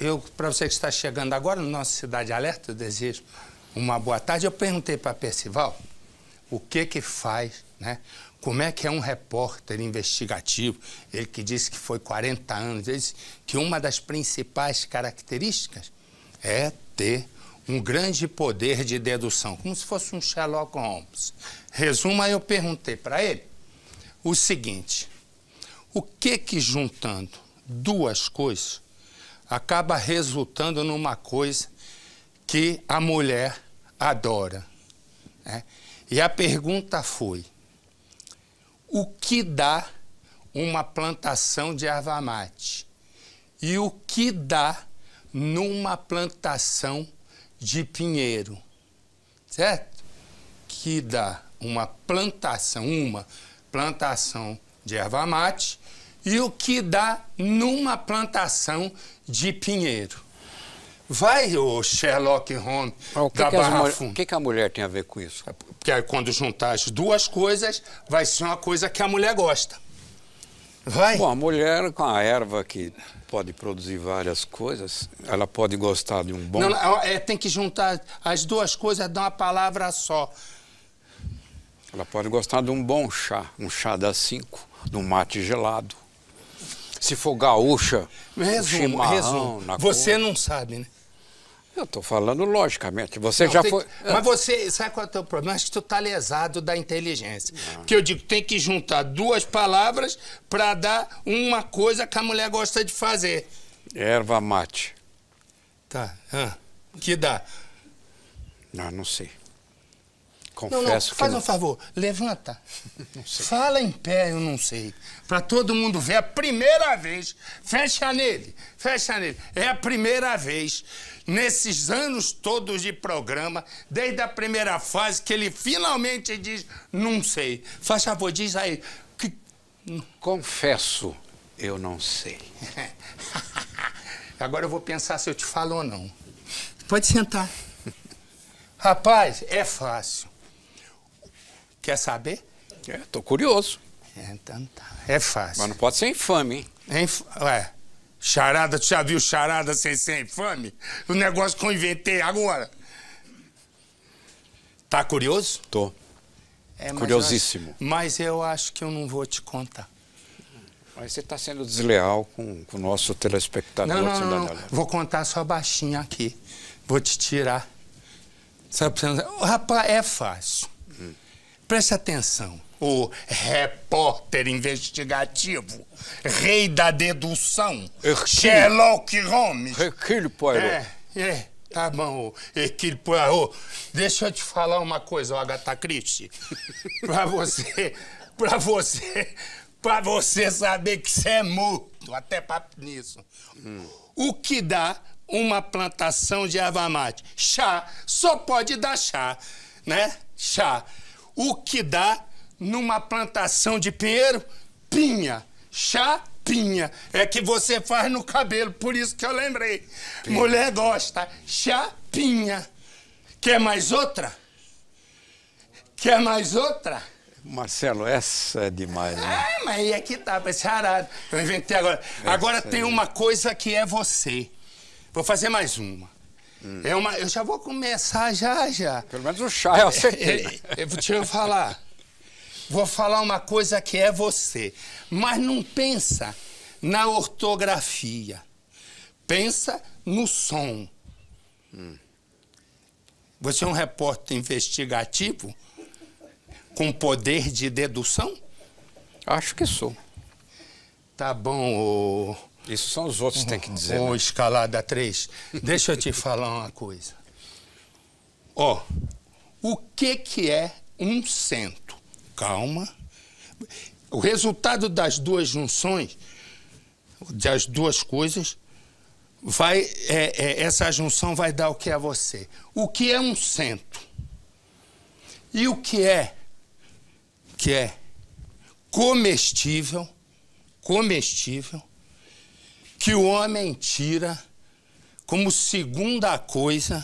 eu, para você que está chegando agora no nosso Cidade Alerta, eu desejo uma boa tarde. Eu perguntei para Percival o que que faz, né? Como é que é um repórter investigativo? Ele que disse que foi 40 anos, ele disse que uma das principais características é ter um grande poder de dedução, como se fosse um Sherlock Holmes. Resumo, aí eu perguntei para ele o seguinte: o que que juntando duas coisas acaba resultando numa coisa que a mulher adora. Né? E a pergunta foi: o que dá uma plantação de erva mate? E o que dá numa plantação de pinheiro? Certo? Que dá uma plantação, uma plantação de erva mate e o que dá numa plantação de pinheiro. Vai, o Sherlock Holmes o que da que Barra O que, que a mulher tem a ver com isso? Porque aí, quando juntar as duas coisas, vai ser uma coisa que a mulher gosta. Vai. Bom, a mulher com a erva que pode produzir várias coisas, ela pode gostar de um bom... Não, é, tem que juntar as duas coisas, dar uma palavra só. Ela pode gostar de um bom chá, um chá das cinco, de um mate gelado. Se for gaúcha, um Resumo, Você cor. não sabe, né? Eu estou falando logicamente. Você Não, já tem- foi... Mas você, sabe qual é o teu problema? Acho que tu tá lesado da inteligência. Porque eu digo, tem que juntar duas palavras para dar uma coisa que a mulher gosta de fazer. Erva mate. Tá. ah, que dá? Não, não sei. Não, Confesso não, que faz não. um favor, levanta. Fala em pé, eu não sei. Pra todo mundo ver, é a primeira vez. Fecha nele, fecha nele. É a primeira vez, nesses anos todos de programa, desde a primeira fase, que ele finalmente diz, não sei. Faz favor, diz aí. Que... Confesso, eu não sei. Agora eu vou pensar se eu te falo ou não. Pode sentar. Rapaz, é fácil. Quer saber? Estou curioso. É, então tá. É fácil. Mas não pode ser infame, hein? Hein, f- Ué, charada, tu já viu charada sem ser infame? O negócio que eu inventei agora. Tá curioso? Tô. É, mas Curiosíssimo. eu acho- Mas eu acho que eu não vou te contar. Mas você está sendo desleal com, com o nosso telespectador. Não, não, Cidade não, não. Vou contar só baixinho aqui. Vou te tirar. Sabe, rapaz, é fácil. Preste atenção. O repórter investigativo, rei da dedução, Hercule. Sherlock Holmes. Hercule Poirot. É, é, tá bom, Hercule Poirot. Deixa eu te falar uma coisa, Agatha Christie. pra você, pra você, pra você saber que você é morto, até papo nisso. O que dá uma plantação de erva mate? Chá, só pode dar chá, né? Chá. O que dá numa plantação de pinheiro? Pinha. Chá, pinha. É que você faz no cabelo, por isso que eu lembrei. Mulher gosta. Chá, pinha. Quer mais outra? Quer mais outra? Marcelo, essa é demais, né? Ah, mas aí é que tá, esse arado. Eu inventei agora. Agora tem uma coisa que é você. Vou fazer mais uma. É uma. Eu já vou começar já, já. Pelo menos o chá eu acertei. É, é, deixa eu falar. Vou falar uma coisa que é você. Mas não pensa na ortografia. Pensa no som. Você é um repórter investigativo com poder de dedução? Acho que sou. Tá bom, ô, Isso são os outros que têm que dizer. ô né? escalada 3. Deixa eu te falar uma coisa. Ó, o que que é um cento? Calma. O resultado das duas junções, das duas coisas, vai, é, é, essa junção vai dar o que a você. O que é um cento? E o que é? Que é comestível, comestível, que o homem tira como segunda coisa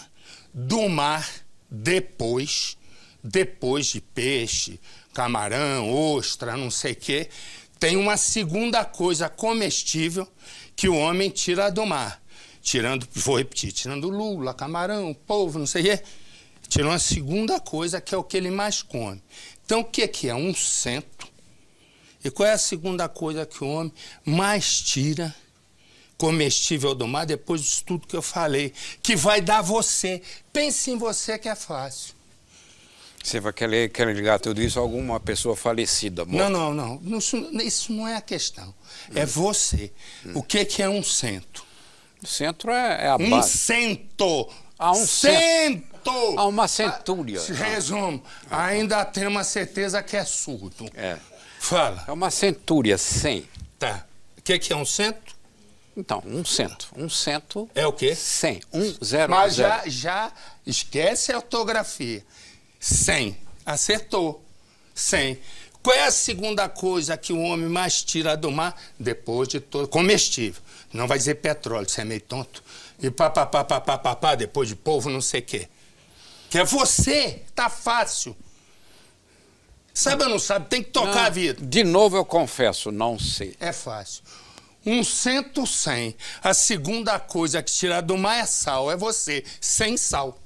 do mar depois, depois de peixe, camarão, ostra, não sei o quê, tem uma segunda coisa comestível que o homem tira do mar. tirando, vou repetir, tirando Lula, camarão, polvo, não sei o quê, tirou a segunda coisa, que é o que ele mais come. Então, o que, que é? Um cento. E qual é a segunda coisa que o homem mais tira comestível do mar, depois disso tudo que eu falei, que vai dar você. Pense em você que é fácil. Você vai querer, querer ligar tudo isso a alguma pessoa falecida, morta. Não, não, não. Isso, isso não é a questão. É hum. você. Hum. O que, que é um cento? O centro é, é a um base. Cento. Ah, um cento. Ah, uma centúria. Ah, resumo. Ainda tem uma certeza que é surdo. É. Fala. É uma centúria, cem. Tá. O que, que é um cento? Então, um cento. Um cento. É o quê? Cem. Um, zero, Mas zero. já, já esquece a ortografia. Cem. Acertou. Cem. Qual é a segunda coisa que o homem mais tira do mar? Depois de todo. Comestível. Não vai dizer petróleo, você é meio tonto. E pá, pá, pá, pá, pá, pá, pá depois de povo, não sei o quê. Que é você. Tá fácil. Sabe ou não sabe? Tem que tocar não, a vida. De novo eu confesso, não sei. É fácil. Um cento cem. A segunda coisa que tira do mar é sal. É você, sem sal.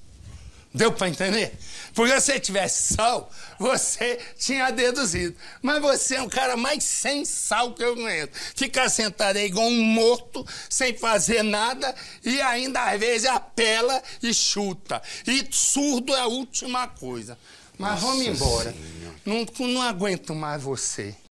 Deu para entender? Porque se você tivesse sal, você tinha deduzido. Mas você é um cara mais sem sal que eu conheço. Ficar sentado aí igual um morto, sem fazer nada, e ainda às vezes apela e chuta. E surdo é a última coisa. Mas Nossa vamos embora. Não, não aguento mais você.